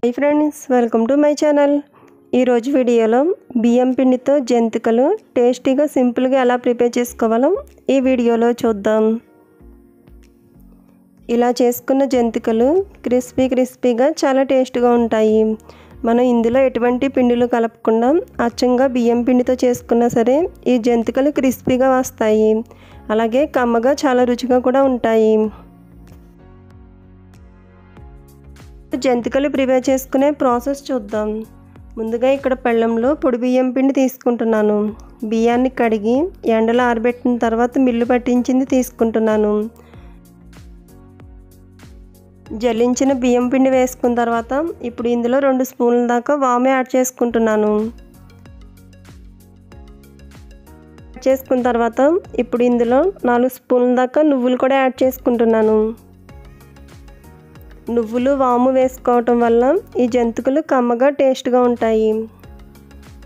Hi friends welcome to my channel ఈరోజు వీడియోలో బియ్యం పిండితో జంతికలు టేస్టీగా సింపుల్గా ఎలా ప్రిపేర్ చేసుకోవాలో ఈ వీడియోలో చూద్దాం. ఇలా చేసుకున్న జంతికలు క్రిస్పీ క్రిస్పీగా చాలా టేస్ట్గా ఉంటాయి. మనం ఇందులో ఎటువంటి పిండిలు కలపకుండా అచ్చంగా బియ్యం పిండితో చేసుకున్నా సరే ఈ జంతికలు క్రిస్పీగా వస్తాయి. అలాగే కమ్మగా చాలా రుచిగా కూడా ఉంటాయి. జంతికలు ప్రిపేర్ చేసుకునే ప్రాసెస్ చూద్దాం. ముందుగా ఇక్కడ పళ్ళెంలో పొడి బియ్యం పిండి తీసుకుంటున్నాను. బియ్యాన్ని కడిగి ఎండలో ఆరబెట్టిన తర్వాత మిల్లు పట్టించింది తీసుకుంటున్నాను. జల్లించిన బియ్యం పిండి వేసుకున్న తర్వాత ఇప్పుడు ఇందులో రెండు స్పూన్ల దాకా వామే యాడ్ చేసుకుంటున్నాను. యాడ్ చేసుకున్న తర్వాత ఇప్పుడు ఇందులో నాలుగు స్పూన్ల దాకా నువ్వులు కూడా యాడ్ చేసుకుంటున్నాను. నువ్వులు వాము వేసుకోవటం వల్ల ఈ జంతికలు కమ్మగా టేస్ట్గా ఉంటాయి.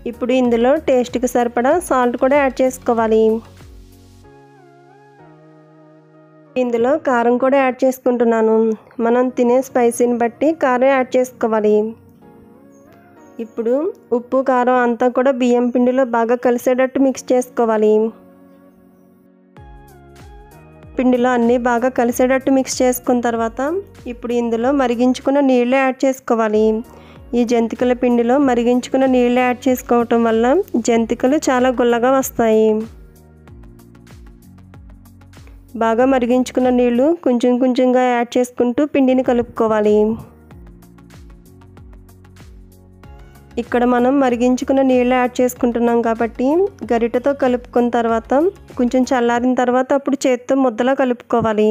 ఇప్పుడు ఇందులో టేస్ట్కి సరిపడా సాల్ట్ కూడా యాడ్ చేసుకోవాలి. ఇందులో కారం కూడా యాడ్ చేసుకుంటున్నాను. మనం తినే స్పైసీని బట్టి కారం యాడ్ చేసుకోవాలి. ఇప్పుడు ఉప్పు కారం అంతా కూడా బియ్యం పిండిలో బాగా కలిసేటట్టు మిక్స్ చేసుకోవాలి. పిండిలో అన్నీ బాగా కలిసేటట్టు మిక్స్ చేసుకున్న తర్వాత ఇప్పుడు ఇందులో మరిగించుకున్న నీళ్ళు యాడ్ చేసుకోవాలి. ఈ జంతికల పిండిలో మరిగించుకున్న నీళ్ళు యాడ్ చేసుకోవటం వల్ల జంతికలు చాలా గుల్లగా వస్తాయి. బాగా మరిగించుకున్న నీళ్ళు కొంచెం కొంచెంగా యాడ్ చేసుకుంటూ పిండిని కలుపుకోవాలి. ఇక్కడ మనం మరిగించుకున్న నీళ్ళు యాడ్ చేసుకుంటున్నాం కాబట్టి గరిటతో కలుపుకున్న తర్వాత కొంచెం చల్లారిన తర్వాత అప్పుడు చేత్తో ముద్దలా కలుపుకోవాలి.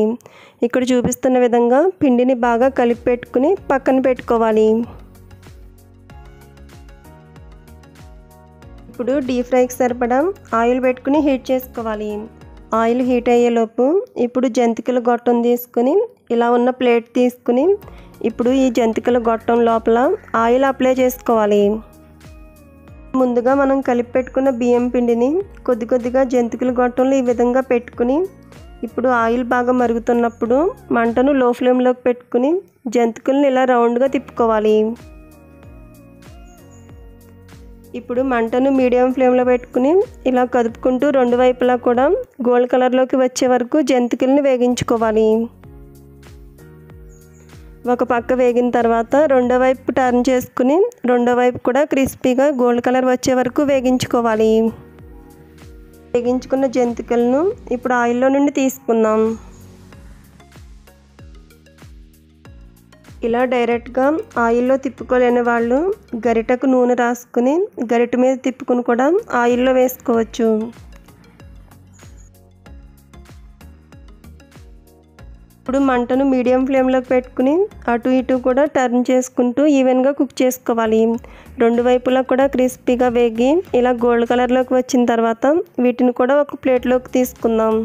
ఇక్కడ చూపిస్తున్న విధంగా పిండిని బాగా కలిపి పెట్టుకుని పక్కన పెట్టుకోవాలి. ఇప్పుడు డీప్ ఫ్రైకి సరిపడా ఆయిల్ పెట్టుకుని హీట్ చేసుకోవాలి. ఆయిల్ హీట్ అయ్యేలోపు ఇప్పుడు జంతికల గొట్టం తీసుకుని ఇలా ఉన్న ప్లేట్ తీసుకుని ఇప్పుడు ఈ జంతికల గొట్టం లోపల ఆయిల్ అప్లై చేసుకోవాలి. ముందుగా మనం కలిపి పెట్టుకున్న బియ్యం పిండిని కొద్ది కొద్దిగా జంతికల గొట్టంలో ఈ విధంగా పెట్టుకుని ఇప్పుడు ఆయిల్ బాగా మరుగుతున్నప్పుడు మంటను లో ఫ్లేమ్లోకి పెట్టుకుని జంతికలను ఇలా రౌండ్గా తిప్పుకోవాలి. ఇప్పుడు మంటను మీడియం ఫ్లేమ్లో పెట్టుకుని ఇలా కదుపుకుంటూ రెండు వైపులా కూడా గోల్డ్ కలర్లోకి వచ్చే వరకు జంతికలను వేగించుకోవాలి. ఒక పక్క వేగిన తర్వాత రెండో వైపు టర్న్ చేసుకుని రెండో వైపు కూడా క్రిస్పీగా గోల్డ్ కలర్ వచ్చే వరకు వేగించుకోవాలి. వేగించుకున్న జంతికలను ఇప్పుడు ఆయిల్లో నుండి తీసుకుందాం. ఇలా డైరెక్ట్గా ఆయిల్లో తిప్పుకోలేని వాళ్ళు గరిటకు నూనె రాసుకుని గరిట మీద తిప్పుకుని కూడా ఆయిల్లో వేసుకోవచ్చు. ఇప్పుడు మంటను మీడియం ఫ్లేమ్లోకి పెట్టుకుని అటు ఇటు కూడా టర్న్ చేసుకుంటూ ఈవెన్గా కుక్ చేసుకోవాలి. రెండు వైపులా కూడా క్రిస్పీగా వేగి ఇలా గోల్డ్ కలర్లోకి వచ్చిన తర్వాత వీటిని కూడా ఒక ప్లేట్లోకి తీసుకుందాం.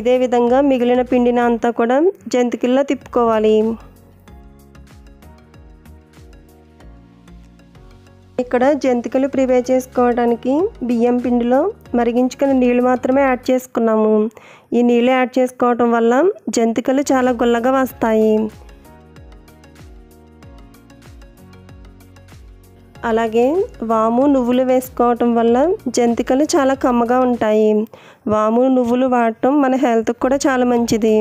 ఇదే విధంగా మిగిలిన పిండిని అంతా కూడా జంతికల్లో తిప్పుకోవాలి. ఇక్కడ జంతికలు ప్రిపేర్ చేసుకోవడానికి బియ్యం పిండిలో మరిగించుకున్న నీళ్ళు మాత్రమే యాడ్ చేసుకున్నాము. ఈ నీళ్ళు యాడ్ చేసుకోవటం వల్ల జంతికలు చాలా గుల్లగా వస్తాయి. అలాగే వాము నువ్వులు వేసుకోవటం వల్ల జంతికలు చాలా కమ్మగా ఉంటాయి. వాము నువ్వులు వాడటం మన హెల్త్కి కూడా చాలా మంచిది.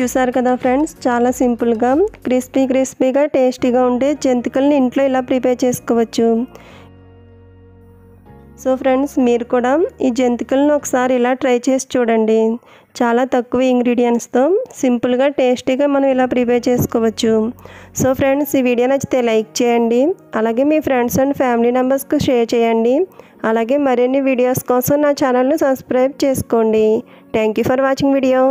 చూసారు కదా ఫ్రెండ్స్? చాలా సింపుల్గా క్రిస్పీ క్రిస్పీగా టేస్టీగా ఉండే జంతికల్ని ఇంట్లో ఇలా ప్రిపేర్ చేసుకోవచ్చు. సో ఫ్రెండ్స్ మీరు కూడా ఈ జంతికలను ఒకసారి ఇలా ట్రై చేసి చూడండి. చాలా తక్కువ ఇంగ్రీడియంట్స్తో సింపుల్గా టేస్టీగా మనం ఇలా ప్రిపేర్ చేసుకోవచ్చు. సో ఫ్రెండ్స్ ఈ వీడియో నచ్చితే లైక్ చేయండి. అలాగే మీ ఫ్రెండ్స్ అండ్ ఫ్యామిలీ మెంబర్స్కి షేర్ చేయండి. అలాగే మరిన్ని వీడియోస్ కోసం నా ఛానల్ని సబ్స్క్రైబ్ చేసుకోండి. Thank you for watching video.